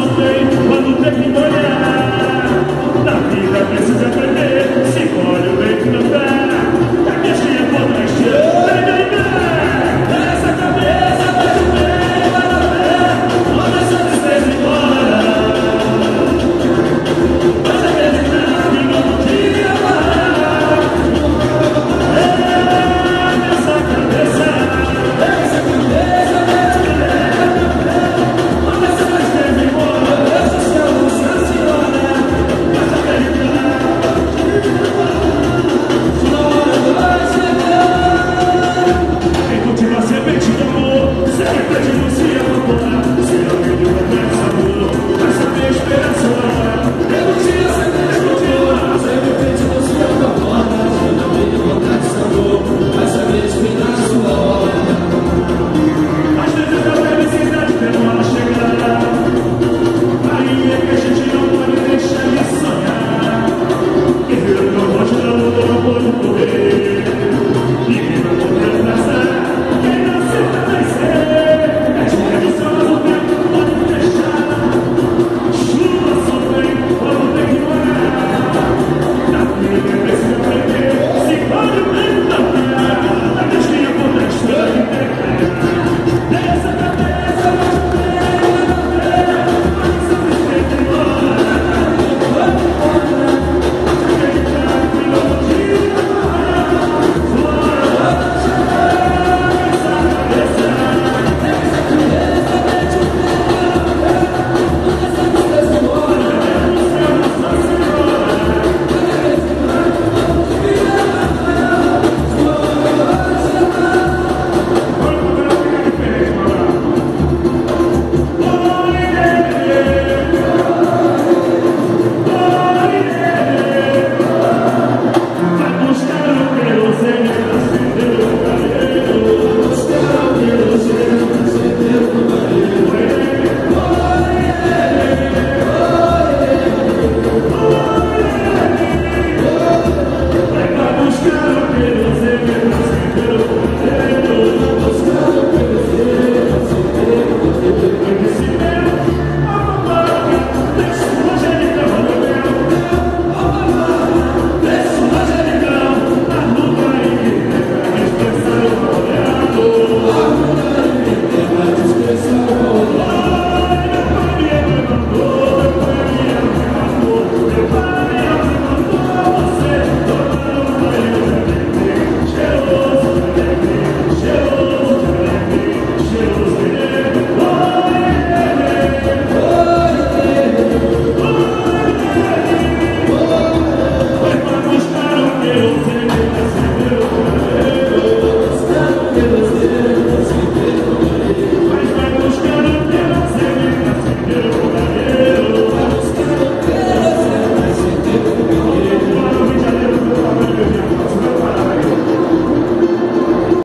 você quando tem que olhar.